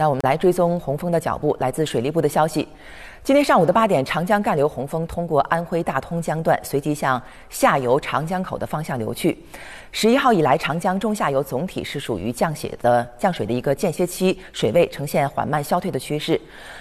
那我们来追踪洪峰的脚步。来自水利部的消息，今天上午的八点，长江干流洪峰通过安徽大通江段，随即向下游长江口的方向流去。十一号以来，长江中下游总体是属于降雪的降水的一个间歇期，水位呈现缓慢消退的趋势。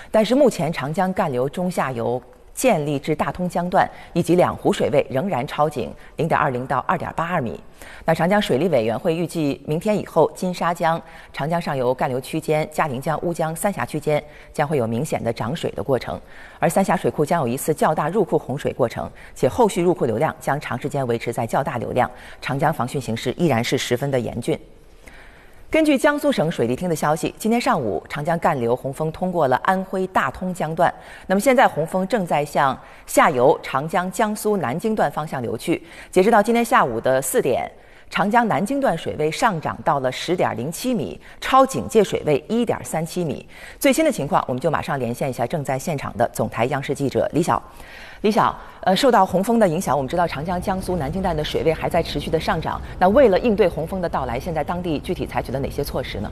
但是目前长江干流中下游。建立至大通江段以及两湖水位仍然超警零点二零到二点八二米。那长江水利委员会预计，明天以后，金沙江、长江上游干流区间、嘉陵江、乌江三峡区间将会有明显的涨水的过程，而三峡水库将有一次较大入库洪水过程，且后续入库流量将长时间维持在较大流量。长江防汛形势依然是十分的严峻。根据江苏省水利厅的消息，今天上午长江干流洪峰通过了安徽大通江段，那么现在洪峰正在向下游长江江苏南京段方向流去。截止到今天下午的四点。长江南京段水位上涨到了十点零七米，超警戒水位一点三七米。最新的情况，我们就马上连线一下正在现场的总台央视记者李晓。李晓，呃，受到洪峰的影响，我们知道长江江苏南京段的水位还在持续的上涨。那为了应对洪峰的到来，现在当地具体采取了哪些措施呢？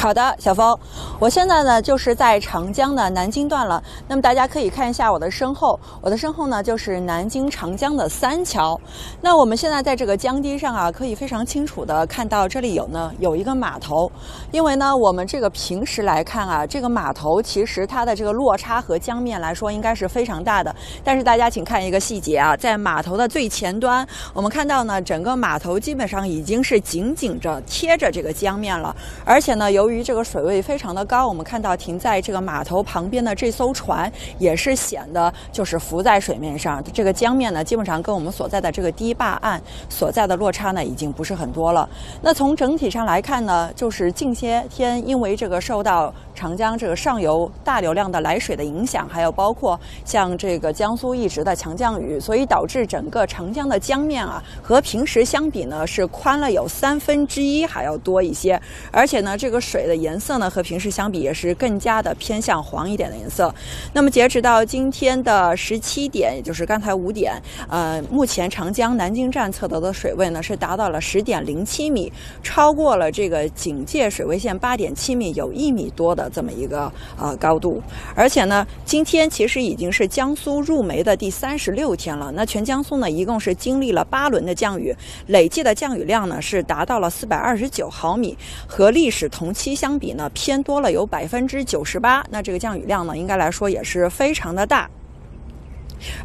好的，小峰，我现在呢就是在长江的南京段了。那么大家可以看一下我的身后，我的身后呢就是南京长江的三桥。那我们现在在这个江堤上啊，可以非常清楚的看到这里有呢有一个码头。因为呢我们这个平时来看啊，这个码头其实它的这个落差和江面来说应该是非常大的。但是大家请看一个细节啊，在码头的最前端，我们看到呢整个码头基本上已经是紧紧着贴着这个江面了，而且呢由由于这个水位非常的高，我们看到停在这个码头旁边的这艘船也是显得就是浮在水面上。这个江面呢，基本上跟我们所在的这个堤坝岸所在的落差呢，已经不是很多了。那从整体上来看呢，就是近些天因为这个受到长江这个上游大流量的来水的影响，还有包括像这个江苏一直的强降雨，所以导致整个长江的江面啊，和平时相比呢，是宽了有三分之一还要多一些。而且呢，这个水。水的颜色呢，和平时相比也是更加的偏向黄一点的颜色。那么截止到今天的十七点，也就是刚才五点，呃，目前长江南京站测得的水位呢是达到了十点零七米，超过了这个警戒水位线八点七米有一米多的这么一个呃高度。而且呢，今天其实已经是江苏入梅的第三十六天了。那全江苏呢，一共是经历了八轮的降雨，累计的降雨量呢是达到了四百二十九毫米，和历史同期。相比呢，偏多了有百分之九十八。那这个降雨量呢，应该来说也是非常的大。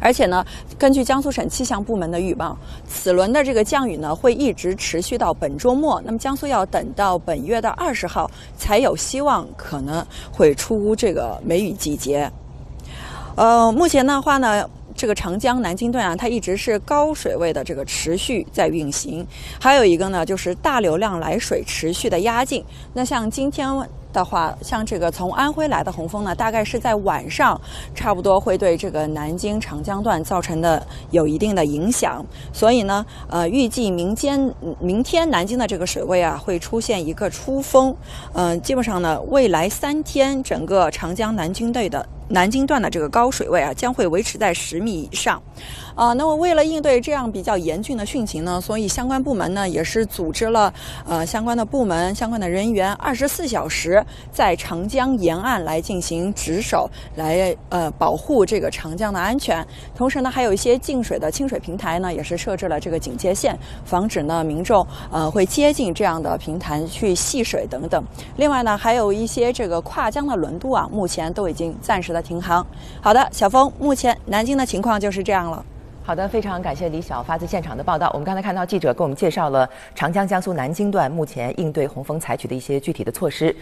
而且呢，根据江苏省气象部门的预报，此轮的这个降雨呢，会一直持续到本周末。那么江苏要等到本月的二十号，才有希望可能会出这个梅雨季节。呃，目前的话呢。这个长江南京段啊，它一直是高水位的这个持续在运行。还有一个呢，就是大流量来水持续的压境。那像今天。的话，像这个从安徽来的洪峰呢，大概是在晚上，差不多会对这个南京长江段造成的有一定的影响。所以呢，呃，预计明天明天南京的这个水位啊，会出现一个出峰。嗯，基本上呢，未来三天整个长江南京队的南京段的这个高水位啊，将会维持在十米以上。啊，那么为了应对这样比较严峻的汛情呢，所以相关部门呢也是组织了呃相关的部门、相关的人员，二十四小时在长江沿岸来进行值守，来呃保护这个长江的安全。同时呢，还有一些进水的清水平台呢，也是设置了这个警戒线，防止呢民众呃会接近这样的平台去戏水等等。另外呢，还有一些这个跨江的轮渡啊，目前都已经暂时的停航。好的，小峰，目前南京的情况就是这样了。好的，非常感谢李晓发自现场的报道。我们刚才看到记者给我们介绍了长江江苏南京段目前应对洪峰采取的一些具体的措施。